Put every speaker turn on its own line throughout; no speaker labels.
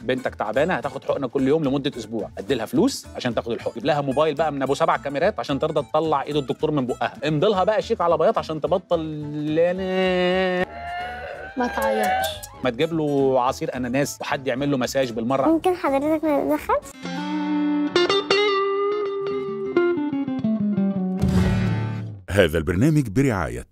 بنتك تعبانة هتاخد حقنة كل يوم لمدة أسبوع. ادي لها فلوس عشان تاخد الحقنه جيب لها موبايل بقى من أبو سبع كاميرات عشان ترضى تطلع إيد الدكتور من بقها. امضي لها بقى شيك على بياض عشان تبطل
ما تعيطش.
ما تجيب له عصير أناناس وحد يعمل له مساج بالمرة.
ممكن حضرتك ما تدخل
هذا البرنامج برعاية.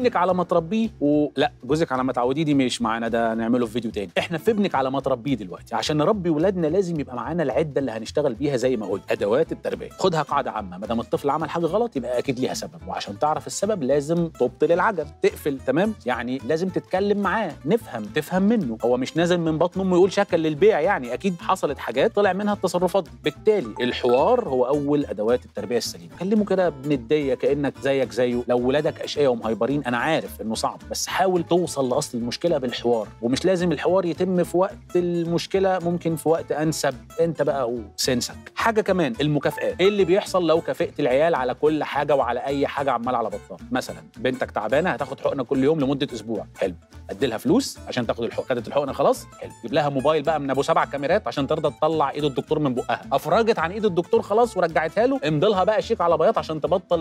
ابنك على ما تربيه ولا جوزك على ما تعوديه دي مش معانا ده نعمله في فيديو تاني. إحنا في ابنك على ما تربيه دلوقتي. عشان نربي ولادنا لازم يبقى معانا العدة اللي هنشتغل بيها زي ما قلت. أدوات التربية. خدها قاعدة عامة. ما دام الطفل عمل حاجة غلط يبقى أكيد ليها سبب. وعشان تعرف السبب لازم تبطل العجل. تقفل تمام؟ يعني لازم تتكلم معاه. نفهم تفهم منه. هو مش نازل من بطن أمه يقول شكل للبيع. يعني أكيد حصلت حاجات طلع منها التصرفات. دي. بالتالي الحوار هو أول أدوات التربية السليمة. كلمه كده بندية كأنك زيك زيه. لو ولادك أشقياء ومهيبرين أنا عارف إنه صعب بس حاول توصل لأصل المشكلة بالحوار ومش لازم الحوار يتم في وقت المشكلة ممكن في وقت أنسب. أنت بقى وسنسك. حاجة كمان المكافئات إيه اللي بيحصل لو كافئت العيال على كل حاجة وعلى أي حاجة عمال على بطال؟ مثلا بنتك تعبانة هتاخد حقنة كل يوم لمدة أسبوع. حلو. ادي لها فلوس عشان تاخد الحقنة. خدت الحقنة خلاص. حلو. جيب لها موبايل بقى من أبو سبع كاميرات عشان ترضى تطلع إيد الدكتور من بقها. أفرجت عن إيد الدكتور خلاص ورجعتها له. امضي لها بقى شيك على بياض عشان تبطل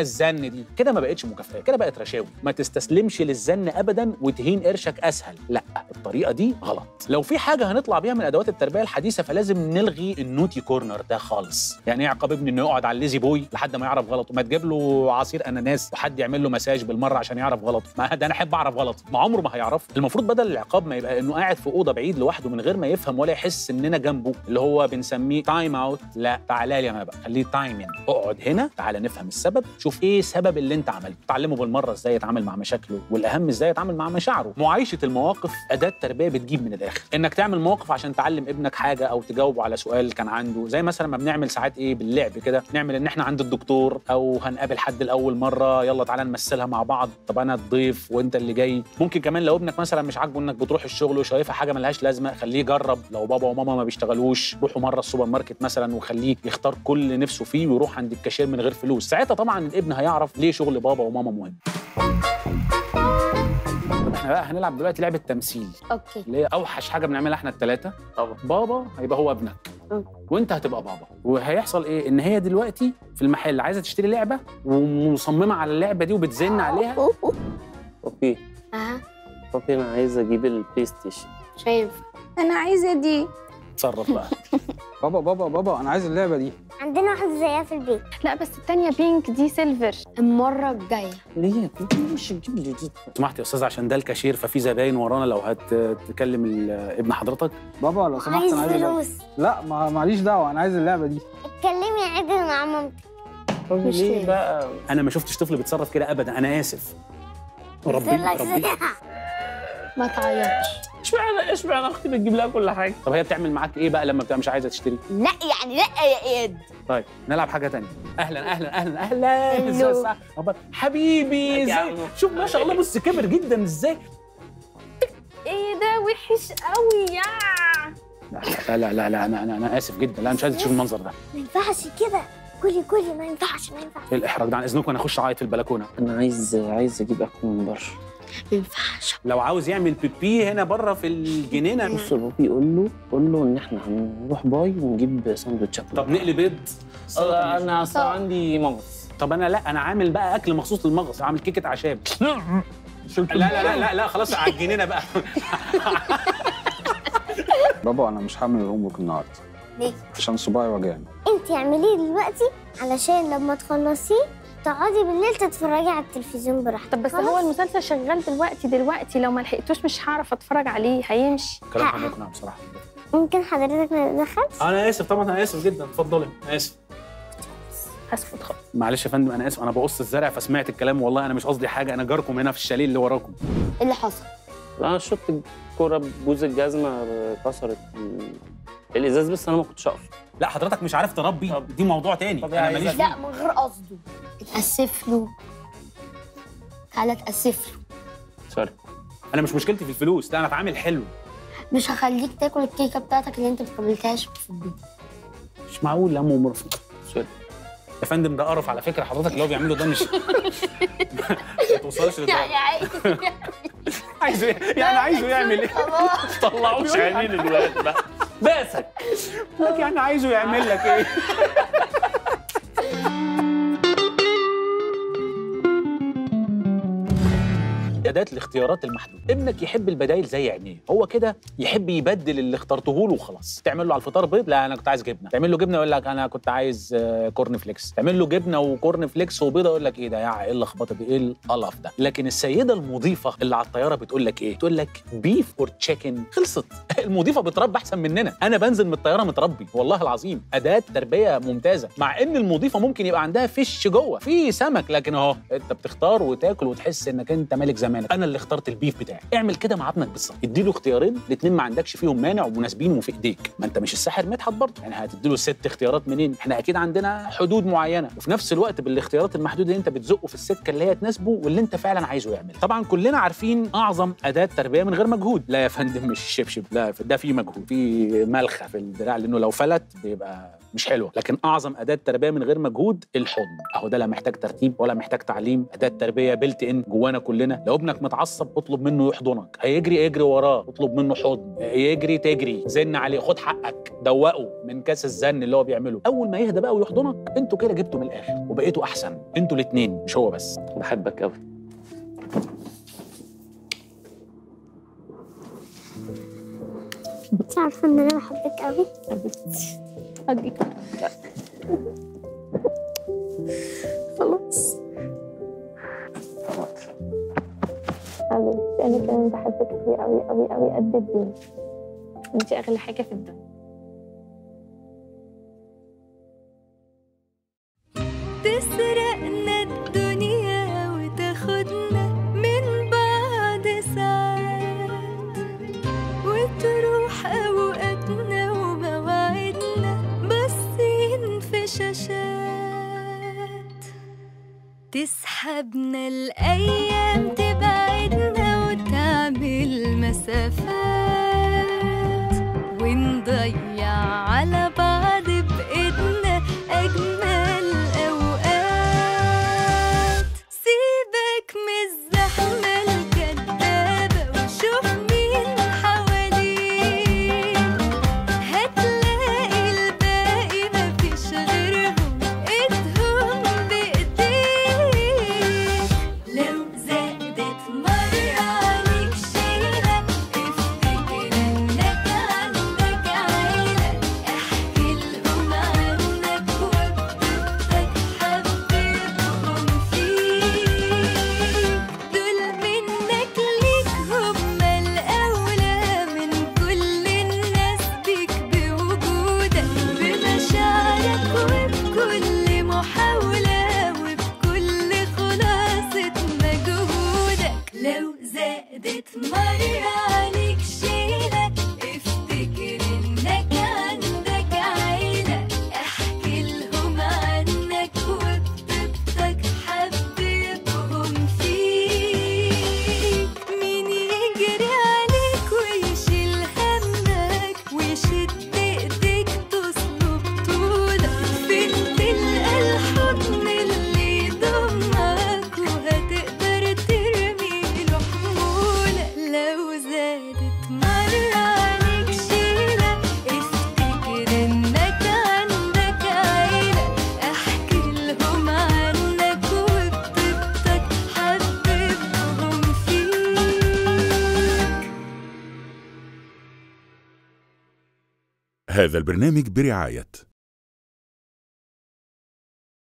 الزن دي. كده ما بقتش مكافاه كده بقت رشاوي. ما تستسلمش للزن ابدا وتهين قرشك أسهل. لا الطريقة دي غلط. لو في حاجة هنطلع بيها من أدوات التربية الحديثة فلازم نلغي ال naughty corner ده خالص. يعني إيه عقاب ابني إنه يقعد على ال Lazy Boy لحد ما يعرف غلطه؟ ما تجيب له عصير أناناس وحد يعمل له مساج بالمرة عشان يعرف غلطه؟ ما ده أنا احب اعرف غلطه ما عمره ما هيعرف. المفروض بدل العقاب ما يبقى انه قاعد في اوضه بعيد لوحده من غير ما يفهم ولا يحس اننا جنبه اللي هو بنسميه time out لا تعالى لي أنا بقى خليه time in اقعد هنا تعالى نفهم السبب. شوف إيه سبب اللي انت عملته. تعلمه بالمرة إزاي يتعامل مع مشاكله والاهم إزاي يتعامل مع مشاعره. معايشة المواقف أداة تربية بتجيب من الآخر. إنك تعمل مواقف عشان تعلم ابنك حاجة أو تجاوبه على سؤال كان عنده. زي مثلا ما بنعمل ساعات إيه باللعب كده. نعمل إن إحنا عند الدكتور أو هنقابل حد لأول مرة يلا تعالى نمثلها مع بعض. طب أنا الضيف وانت اللي جاي. ممكن كمان لو ابنك مثلا مش عاجبه إنك بتروح الشغل وشايفها حاجة ملهاش لازمة خليه يجرب. لو بابا وماما ما بيشتغلوش روحوا مرة السوبر ماركت مثلا وخليه يختار كل اللي نفسه فيه ويروح عند الكاشير من غير فلوس. ساعتها طبعا الابن هيعرف ليه شغل بابا وماما مهم. إحنا بقى هنلعب دلوقتي لعبة تمثيل.
okay.
اللي هي أوحش حاجة بنعملها إحنا الثلاثه
طبعا.
بابا هيبقى هو ابنك.
أه.
وأنت هتبقى بابا. وهيحصل إيه؟ إن هي دلوقتي في المحل عايزة تشتري لعبة ومصممة على اللعبة دي وبتزن عليها.
okay
آه
okay أنا عايز أجيب ال PlayStation
مش هينفع.
أنا عايزه دي.
تصرف بقى.
بابا بابا بابا أنا عايز اللعبة دي.
عندنا واحدة زيها في البيت.
لا بس التانية pink دي silver
المرة الجاية.
ليه مش تجيب لي دي.
سمحت يا أستاذ عشان ده الكاشير ففي زباين ورانا. لو هتكلم ابن حضرتك.
بابا لو سمحت
عايز
أنا عايز.
فلوس.
لا ما معليش دعوة أنا عايز اللعبة دي.
اتكلمي عدل مع مامتك.
ليه. بقى؟
أنا ما شفتش طفل بيتصرف كده ابدا. أنا آسف. ربي ربي.
ما تعيطش.
اشمعنى اشمعنى أختي بتجيب لها كل حاجة؟
طب هي بتعمل معاك إيه بقى لما بتبقى مش عايزة تشتري؟
لا يعني لا يا اياد
طيب نلعب حاجة تانية. أهلا
أهلا
أهلا أهلا. إزاي؟ حبيبي
إزاي.
شوف ما شاء الله بص كبر جدا إزاي؟
إيه ده وحش قوي يا.
لا لا لا لا, أنا أنا آسف جدا. لا مش عايز تشوف المنظر ده.
ما ينفعش كده. كلي كلي ما ينفعش ما ينفعش.
إيه الإحراج ده؟ عن إذنكم أنا أخش أعيط في البلكونة.
أنا عايز عايز أجيب أكل من بره.
ما ينفعش.
لو عاوز يعمل بيبي هنا بره في الجنينة.
بص بابي قول له قول له إن إحنا هنروح باي ونجيب ساندوتشات.
طب نقلي بيض.
آه، أنا أصلا عندي مغص.
طب أنا لأ أنا عامل بقى أكل مخصوص للمغص. عامل كيكة أعشاب. لا لا لا لا لا خلاص على الجنينة بقى.
بابا أنا مش هعمل الهوم ورك النهارده.
ليه؟
عشان صباعي وجعني.
انت اعمليه دلوقتي علشان لما تخلصيه تقعدي بالليل تتفرجي على التلفزيون براحتك.
طب بس
خلاص؟
هو المسلسل شغال دلوقتي دلوقتي لو ما لحقتوش مش هعرف اتفرج عليه هيمشي.
كلام حضرتك نعم بصراحة.
ممكن حضرتك ما تدخلش
أنا آسف طبعا أنا آسف جدا. اتفضلي أنا آسف.
هسكت خالص.
معلش يا فندم أنا آسف. أنا بقص الزرع فسمعت الكلام. والله أنا مش قصدي حاجة أنا جاركم هنا في الشاليه اللي وراكم.
إيه اللي حصل؟
أنا شطت الكوره بجوز الجزمة كسرت ال- الإزاز بس أنا ما كنتش اقف
لا حضرتك مش عارف تربي.
طب-
دي موضوع تاني.
طب
أنا
عايز
ماليش
لا من غير قصده. اتاسف له تعالى اتاسف له
سوري.
أنا مش مشكلتي في الفلوس. لا أنا اتعامل حلو.
مش هخليك تاكل الكيكة بتاعتك اللي أنت ما كملتهاش في البيت.
مش معقول. يا ام مرفق
sorry.
يا فندم ده قرف على فكرة. حضرتك اللي هو بيعمله ده مش ما توصلش لده.
يعني عادي.
عايزه يعني عايزه يعمل إيه؟
طلعوش عينين الواد بقى باسك.
يعني عايزه يعمل لك إيه؟ اداه الاختيارات المحدودة. ابنك يحب البدايل زي عينيه. هو كده يحب يبدل اللي اخترته له وخلاص. تعمل له على الفطار بيض لا أنا كنت عايز جبنة. تعمل له جبنة يقول لك أنا كنت عايز آه، corn flakes تعمل له جبنة و corn flakes وبيضة يقول لك إيه ده يا إيه اللخبطة دي؟ إيه القرف ده؟ لكن السيدة المضيفة اللي على الطيارة بتقول لك إيه؟ تقول لك beef or chicken خلصت. المضيفة بتربي أحسن مننا. أنا بنزل من الطيارة متربي. والله العظيم أداة تربية ممتازة. مع إن المضيفة ممكن يبقى عندها fish جوه. في سمك لكن أهو أنت بتختار وتاكل وتحس إنك أنت ملك زمانك أنا اللي اخترت ال beef بتاعي. اعمل كده مع ابنك بالظبط. اديله اختيارين الاثنين ما عندكش فيهم مانع ومناسبين وفي إيديك. ما أنت مش الساحر مدحت برضه. يعني هتديله ست اختيارات منين؟ إحنا أكيد عندنا حدود معينة. وفي نفس الوقت بالاختيارات المحدودة دي أنت بتزقه في السكة اللي هي تناسبه واللي أنت فعلا عايزه يعمل طبعا كلنا عارفين أعظم أداة تربية من غير مجهود. لا يا فندم مش الشبشب. لا ده في مجهود. في ملخة في الدراع لأنه لو فلت بيبقى مش حلوة. لكن أعظم أداة تربية من غير مجهود الحضن. أهو ده لا محتاج ترتيب ولا محتاج تعليم. أداة تربية built in جوانا كلنا. لو ابنك متعصب اطلب منه يحضنك. هيجري اجري وراه اطلب منه حضن. يجري تجري. زن عليه. خد حقك. دوقه من كاس الزن اللي هو بيعمله. أول ما يهدى بقى ويحضنك أنتوا كده جبتوا من الآخر. وبقيتوا أحسن. أنتوا الاثنين مش هو بس.
بحبك قوي
انت عارفه إن أنا بحبك قوي
أديك خلاص. حبيبتي أنا كمان بحبك أوي أوي أوي أوي قد الدنيا. أنت أغلى حاجة في الدنيا.
تسرقنا تسحبنا الأيام تبعدنا وتعمل مسافات ونضيع على
هذا البرنامج برعاية